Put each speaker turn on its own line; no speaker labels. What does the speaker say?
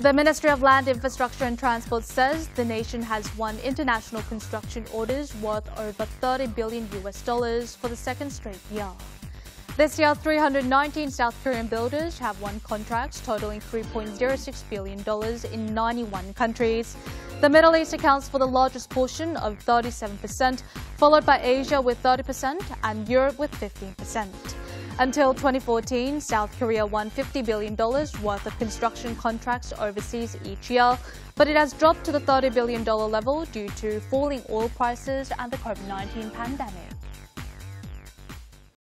The Ministry of Land, Infrastructure and Transport says the nation has won international construction orders worth over 30 billion US dollars for the second straight year. This year, 319 South Korean builders have won contracts totaling $3.06 billion in 91 countries. The Middle East accounts for the largest portion of 37%, followed by Asia with 30% and Europe with 15%. Until 2014, South Korea won $50 billion worth of construction contracts overseas each year, but it has dropped to the $30 billion level due to falling oil prices and the COVID-19 pandemic.